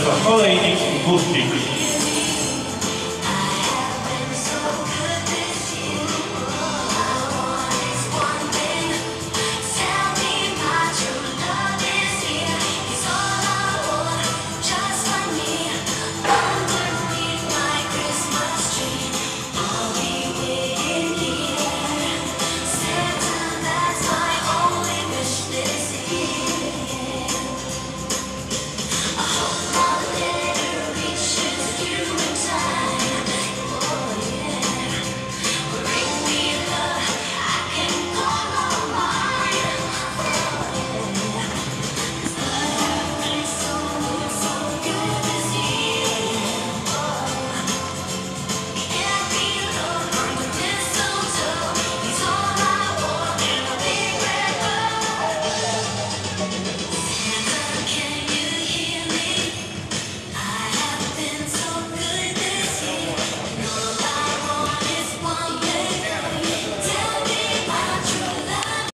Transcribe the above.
Kolejnik Gustik.